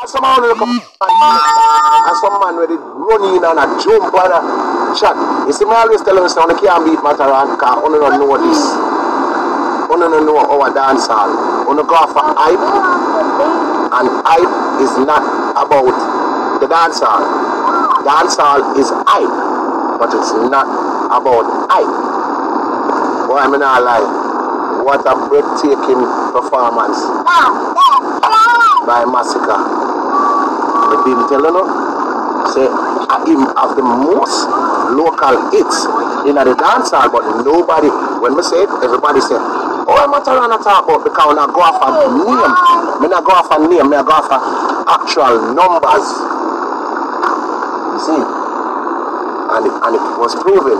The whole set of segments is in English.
And some man look up and some man ready run in and a jump and a chat. You see me always tell them say you can't beat Matterhorn because you don't know this. You don't know our dance hall. You go for hype and hype is not about the dance hall. Dance hall is hype, but it's not about hype. Boy, I'm mean, I lie. What a breathtaking performance ah, ah, ah. by Masicka. I been telling you, say, him have the most local hits in the dance hall, but nobody, when we say it, everybody say, oh, I'm not trying to talk about because I go off a oh, name, me not go off a name, me I go off a actual numbers. You see? And it, and it was proven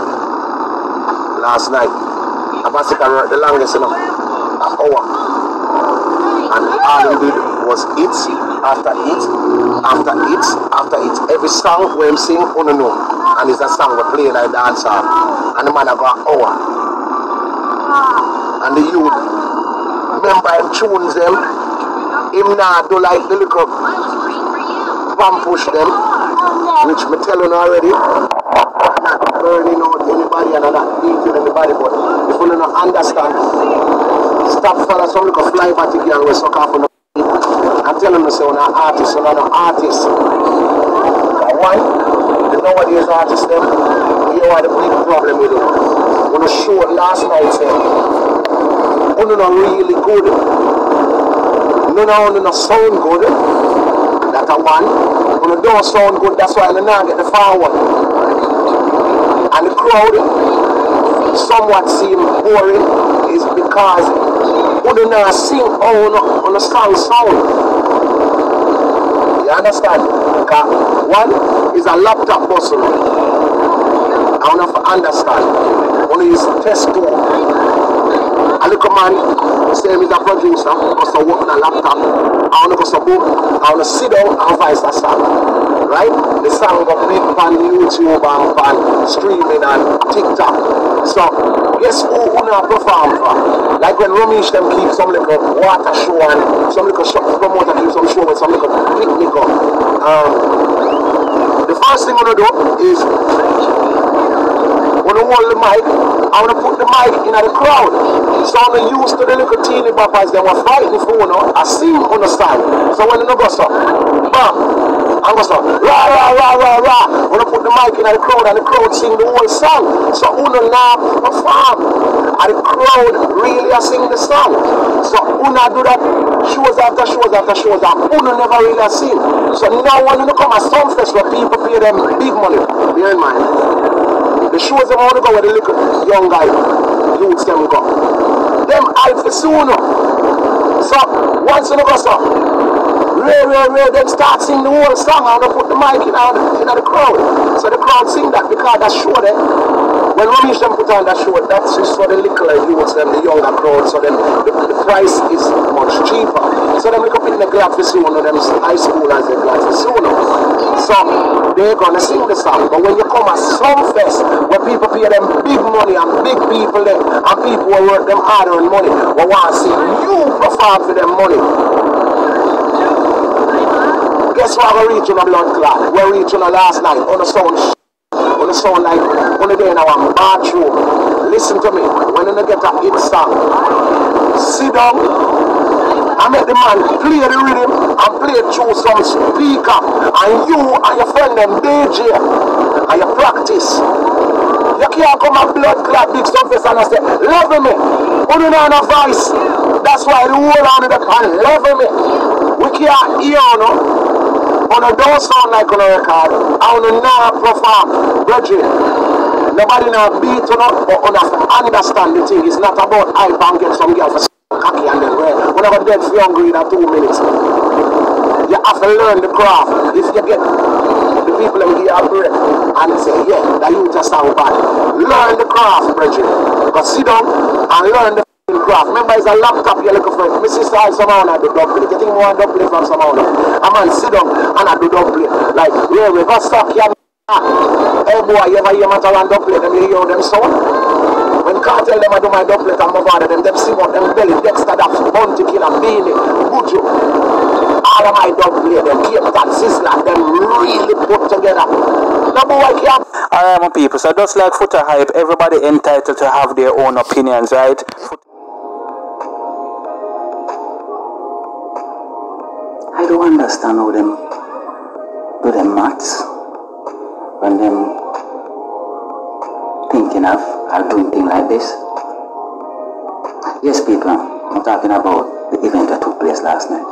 last night. Abasika worked the longest, you know, an hour. And all he did was hits after it, after it, after it. Every song when him sing, oh no, no. And it's a song we play like dance hall. And the man go an hour. And the youth, remember him tunes them, him now do like the little pump push them, which me tell you already, not burning out anybody and I not beating anybody, but if you don't understand, stop follow some little fly back again we suck off on the I'm telling you, say, we're not artists, we're not artists. And why? The nowadays artists, them, eh? you are the big problem with them. When I showed last night, say, you're not really good. None of them sound good. That a one. When you don't sound good, that's why you not get the forward. And the crowd somewhat seem boring is because you do not sing oh, on, on a strong sound. You understand? One is a laptop muscle. I want to understand. One is test tool. A little man, same as a producer, must work on a laptop. I want to go so boom, I want to sit down and voice a song. Right? The song got big on YouTube and on streaming and TikTok. So, guess who not perform for? Like when Ramesh them keep some little water show and some little shop promoter keep some show with some little picnic up. Um, the first thing I'm gonna do is I hold the mic, I want to put the mic in the crowd. So I'm used to the little teeny boppers, they were fighting for you know, I sing on the side. So when you go so, bam, I'm going to say, rah, rah, rah, rah, rah. When I put the mic in the crowd and the crowd sing the whole song. So Uno now perform. And the crowd really are sing the song. So Uno do that shows after shows after shows and Uno never really sing. So now when you come at Sumfest where people pay them big money, bear in mind. The shows them want to go where the little young guy, youths them go. Them for sooner. So once you go so, Ray, Ray, Ray, then start sing the whole song and put the mic in, on, in the crowd. So the crowd sing that because that show there. When Ramesh them put on that show, that's just for the littler youths, them, the younger crowd, so then the, the price is much cheaper. So them look up in the glad for soon, them high schoolers, they glad for soon. So they're gonna sing the song. But when you come at Sumfest where people pay them big money and big people there, and people will work them harder and money, we want to see you perform for them money. Guess what we reach on a blood clot? We reach on a last night on the sound on the sound like on the day in our bathroom. Listen to me. When you get a hit song, sit down and make the man play the rhythm and play through some speaker and you and your friend them DJ and you practice. You can't come and blood clot big surface and I say, love me. Only know a voice. That's why the whole on the pan love me. We can't hear you know. On a don't sound like on a record. I want to now perform. Brethren, nobody now beat on up, on understand the thing. It's not about I bang get some girl for Whenever for hungry in a two minutes. You have to learn the craft. If you get the people that give you a and say, yeah, that you just sound bad. Learn the craft, brethren. But sit down and learn the craft. Remember, it's a laptop you're looking for. My sister has somehow I do it. You think more it from somehow? A man sit down and I do double it. Like, yeah, got stuck here. Hey boy, you ever hear matter double it? Them hear them sound? When cartel them I do my dubplate and move out of them, them sing out them belly, Dexter, that bounty killer, Beenie, Buju. all of my dubplate them, Capleton Sizzla, them really put together. No boy can't. Alright, my people, so just like Foota Hype, everybody entitled to have their own opinions, right? I don't understand how them do them maths when them thinking of or doing things like this. Yes, people, I'm talking about the event that took place last night.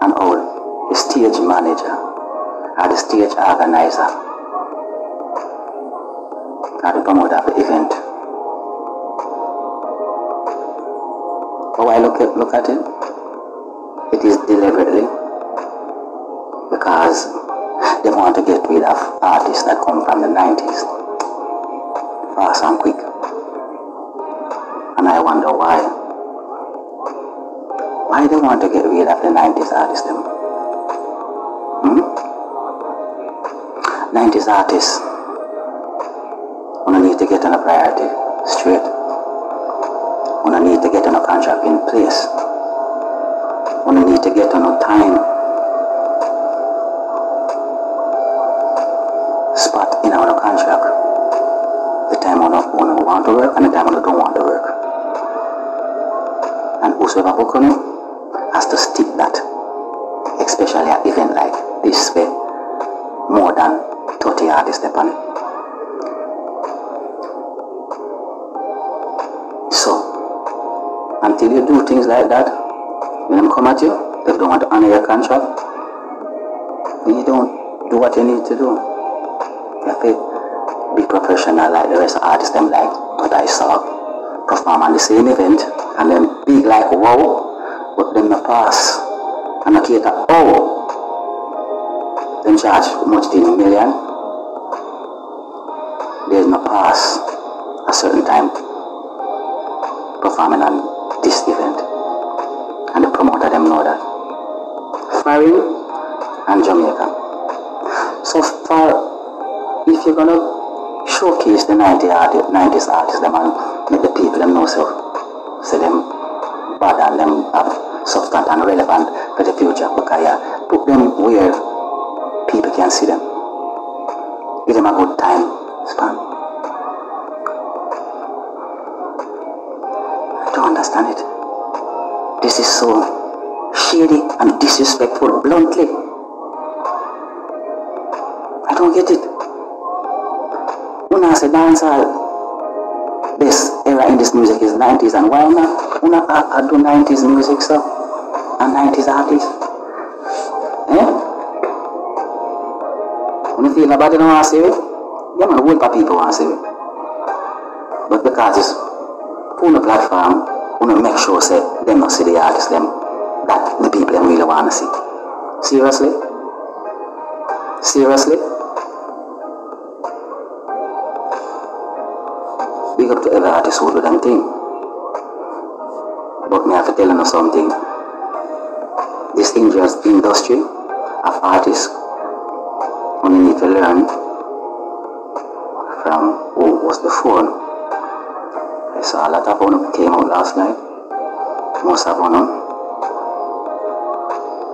And all the stage manager or the stage organizer or the promoter of the event. How I look at, look at it, it is deliberately because they want to get rid of artists that come from the 90s fast and quick. And I wonder why. Why they want to get rid of the 90s artists them? Hmm? 90s artists we need to get on a priority straight. We need to get on a contract in place. We need to get on a time spot in our contract. The time when we want to work and the time when we don't want to work. And whosoever book on you has to stick that. Especially at event like this where more than 30 artists it. So, until you do things like that, when them come at you, they don't want to honor your contract, you don't do what you need to do. You have be professional like the rest of artists them like what I saw perform on the same event and then big like wow, but them the pass and I cater oh them charge much in a million. There's no pass a certain time performing on this event. And the promoter them know that. Farin and Jamaica. So far you're gonna showcase the 90 artist, 90s artists them and make the people them know so say them bad and them have substance and relevant for the future because yeah, put them where people can see them. Give them a good time span. I don't understand it. This is so shady and disrespectful bluntly. I don't get it. Say dancehall this era in this music is 90s and why not una I, I do 90s music so and 90s artists. Eh? When you feel nobody don't want to see it yeah man whole people want to see it but because it's on the platform wanna make sure say them not see the artists them that the people them really want to see. Seriously? Seriously big up to every artist who do them thing. But me have to tell you something. This thing just industry of artists only need to learn from who was before. I saw a lot of them came out last night. Most of.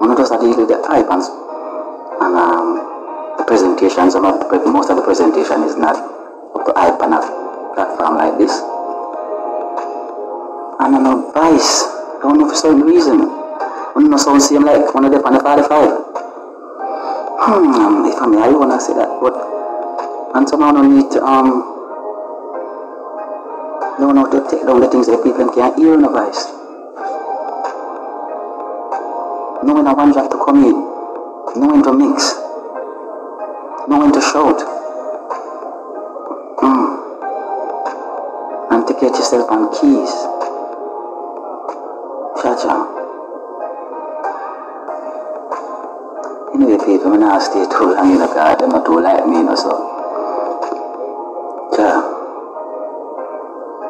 One of those that with the hype and, and um, the presentations, most of the presentation is not up to hype enough platform like this. And I'm a bias. Don't know for certain reason. When no sound seem like one of them on the 45. Hmm, if I'm I wanna say that, but and somehow no need to um don't know to take down the things that people can't hear in a voice. Knowing a one track to come in, knowing to mix, knowing to shout. Get yourself on keys. Cha-cha. Anyway, people, I'm not stay too long in the garden, not too like me, no, so. Cha.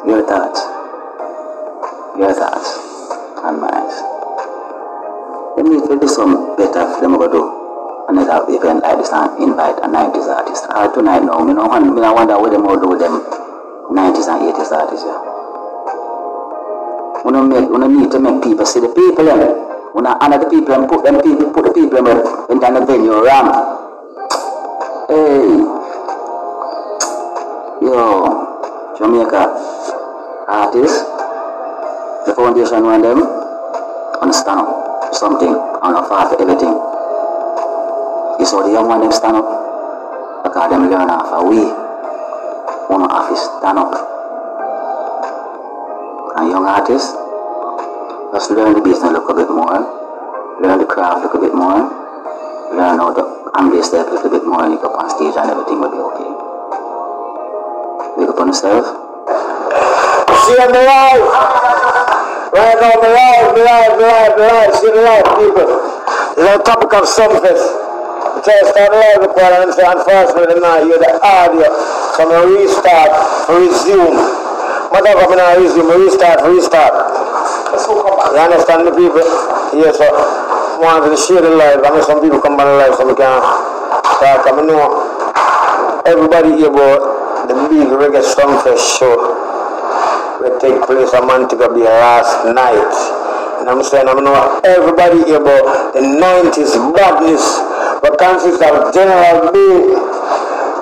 Your thoughts. Your thoughts. And mine. Let me to do some better for them to do. Another event like this and invite a 90s artist. Uh, tonight now, me no, me no wonder what them all do with them 90s and 80s artists, yeah. when I make, when I need to make people see the people them. When I honor the people and put them people, put the people in them in the venue ramp. Hey, yo, Jamaica artists, the foundation one them, understand something, on a far for everything. You saw the young one them stand up, because them learn off a we, one office stand up. And young artists, just learn the business a little bit more, learn the craft a little bit more, learn how to ambly step a little bit more, and you go on stage and everything will be okay. Big up on yourself. See on the live. Right now, the live, the live, the live, the live. See the live, people. It's on topic of Sumfest. Just start live record and say unfortunately night hear the audio. So I restart, resume. Matter of I resume, restart, restart. You understand the people? Yes, so wanted to share the live. I mean some people come the live so we can talk. I know everybody here about the big reggae Sumfest show will take place on Montego Bay last night. And I'm saying, I know everybody here about the 90s badness, consists of General B,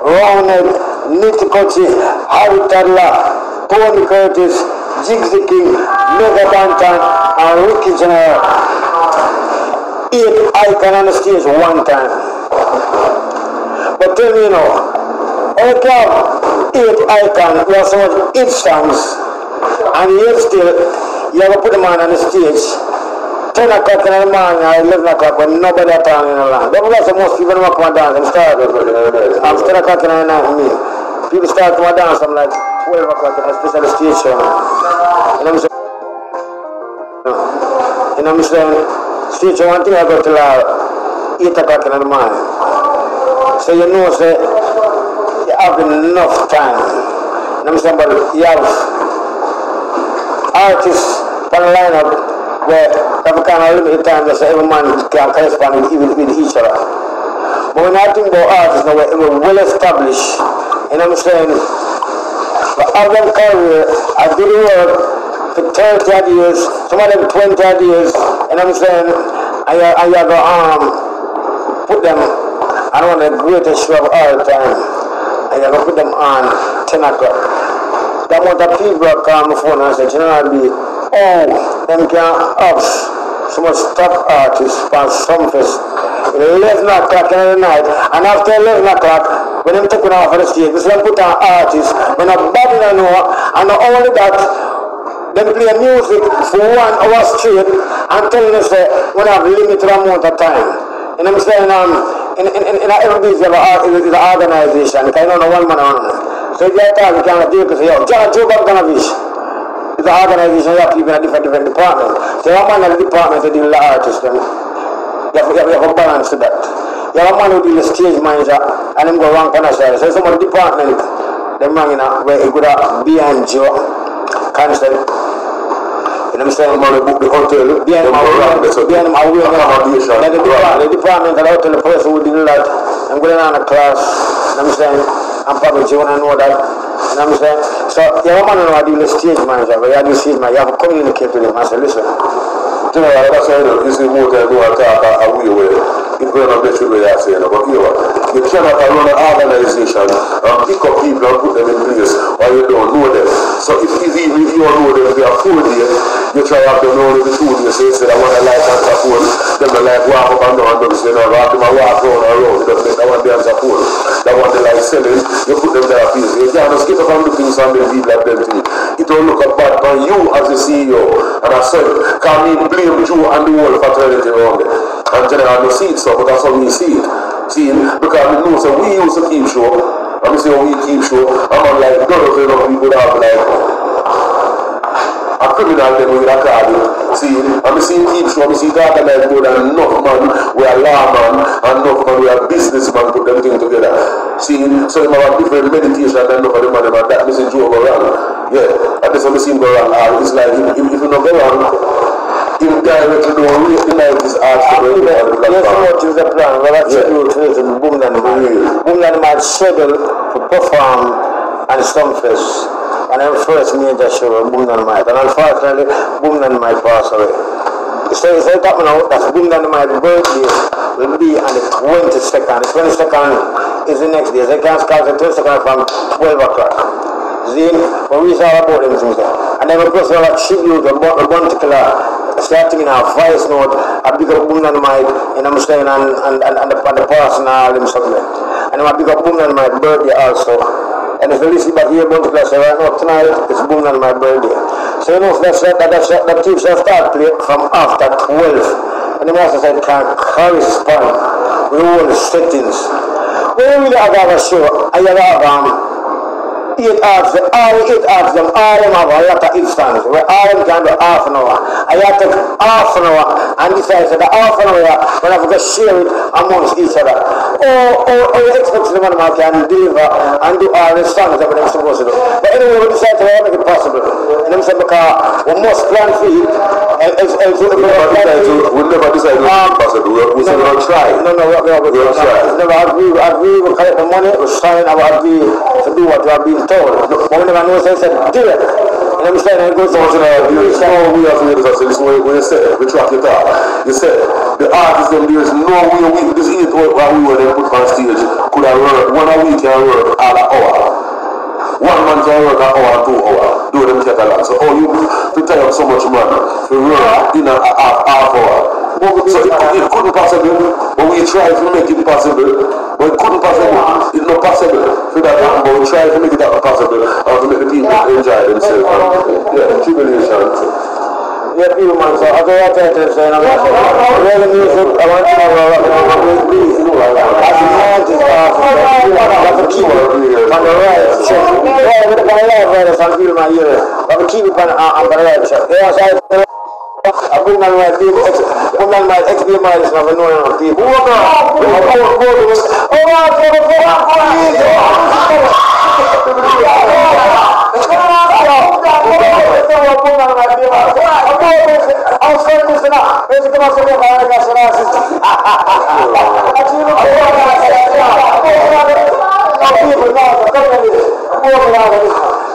Roundhead, Nitty Kutchie, Harry Toddler, Tony Curtis, Jigsy King, Mega Banton, and Ricky General. Eight icon on the stage one time. But tell me, you know, how come eight icon, we have so much songs, and yet still, you have to put them on on the stage. 10 o'clock in the morning or 11 o'clock when nobody at all in the land. Don't forget most people don't come and dance, them. I'm 10 o'clock in the night, me. People start to dance, I'm like 12 o'clock a special station. You know what I'm saying? You know what I'm saying? Station one thing I go till uh, 8 o'clock in the morning. So you know, say, you have enough time. You know what I'm saying? But you have artists on the lineup where every kind of limited time that every man can correspond with, with, each other. But when I think about artists now, we're well established, you know what I'm saying? But of them career, I do the work for 30 odd years, some of them 20 odd years, you know what I'm saying? You, and you go, um, put them on one of the greatest show of all time, and you go put them on 10 o'clock. The amount of people call my phone and say, General B, oh, them can have so much top artists for Sumfest. 11 o'clock in the night, and after 11 o'clock, when them taking off of the stage, this them put on artists, when a body don't know, and not only that, them play music for one hour straight, and telling us that we have limited amount of time. What I'm saying? Um, in, in, in, in every business, is an organization, because you know, no one man on. So if you talk, you can't do it, say, yo, John Joe Bogdanovich, it's an organization, you have people in a different, different department. So you have a man in the department to deal with the artists, them. You have, you, have, you have a balance to that. You have a man who deal with stage manager, and them go wrong on the side. So some of the department, them man, you know, where it could have behind Joe, constant. You know what I'm saying? Man, book the hotel. Behind around, way, so behind my way, accommodation. like the department, the department of the hotel, the person who did that, I'm going on a class, you know what I'm saying? I'm probably you know that. You know what I'm saying? So you have a man who know how to do the stage manager, but you have to stage manager, you have to communicate with him and say, listen, You know, that's why you know, you see more than go and talk a way where it's going to be true what you're saying. But you know, you cannot them them. So if it's even if you don't know them, they are full day, you try to have them know the two days, so you say, I want to like answer phone, them they like walk up and down and so you know, have them walk round and round, because they want the answer phone. That one they like selling, you put them there please. You can't just get up and do things and them people like them thing. It don't look bad on you as a CEO. And I said, can me blame you and the whole fraternity around there. And generally, I don't see it so, but that's how we see it. See, because we know, so we used to keep show, and we say we keep show, I'm not like, none of them people that have like, a criminal them with a card. See, and we see keep show, we see that like more than enough man, we are law man, and enough man, we are businessman, put them thing together. See, so them have a different meditation than enough of them, and that message you go wrong. Yeah, and this one we see him go wrong. Ah, It's like, if, if, you don't go wrong, night is asked to Yes, what is the plan? Well, that's Yeah. to to Boomland Man. Boomland Man to perform and Sumfest and then first major show, Boom Dynamite. And unfortunately, Boom Dynamite passed away. So it's like that now, that's Boom Dynamite birthday will be on the 22nd. The 22nd is the next day. You can start the 22nd from 12 o'clock. Zin, but we saw about them things. And then we plus we have a tribute, a bunch starting in our voice note, a big up boom Dynamite, and I'm saying, and, and, and, and the, and the person, all something. And a big up boom Dynamite birthday also. And if you listen back here, of class, right now tonight, it's boom on my birthday. So you know, that's that, that, that, that team shall start from after 12. And the master said, can correspond with all the settings. When really have a show, I have um, eight hours, all eight hours, them them have a instance where them can do half an hour. I have to half an hour and decide that the half an hour when I have to share it amongst each other. Or, or, or you expect the man can deliver and do all the songs that we're supposed to do. But anyway, we decide to make it possible. And say because we must plan for it. And, and, and so We never decide to, we never decide to make it. We, we we're gonna try. no, no, we, we, we, we, try. we never agree, we agree, we collect the money, we sign our agree to do what we have been told. But we never know, so I said, do it. What I'm saying? And it goes on to the, You know, we have to it so this when you say, we track it out. You say, the artists them, there is no way we, this is what we were then put on stage could have worked, one a week can work all an hour. One man can work an hour, two hour, do them take a lot. So, oh, you to tie up so much money to work in a half, half hour. So it, it couldn't possible, but we tried to make it possible, but it couldn't possible. It's not possible for that happen, but we tried to make it possible and to make the people enjoy themselves. And, yeah, tribulation. Yeah, people, man, so music, I want to know live right, so I feel my ear. But I keep it on, on the right check. Yeah, so I I bring down my big ex, bring down my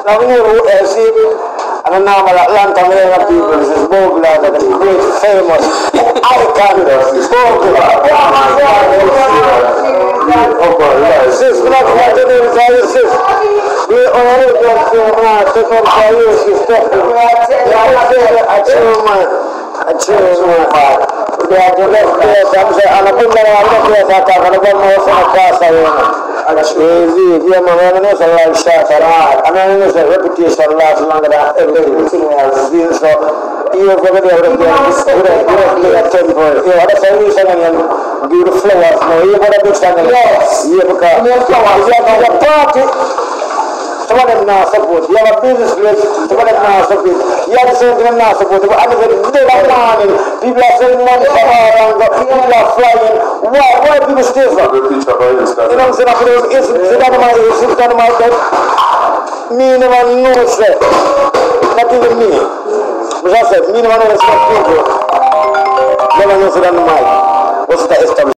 ex being married, so I know enough people. Oh, God! Oh, God! Oh, God! Oh, God! And now I'm Atlanta American people, is Bogle, the great famous icon, Bogle. Sis. We already got to uh, take on fire, she's talking. I tell man, I tell man. They are the best players, I'm saying, and I put the players that are going to the are else. So, you able to play a tempo. Yeah, what I'm saying is, I mean, do the flowers now. You got a big stand. Yes. Yeah, because if you have a some of them not support. You have a business place, some of them not support. You have the same thing not support. But I mean, day by morning, people are sending money from all around, people are flying. Why, why people stay for? The picture by Instagram. You know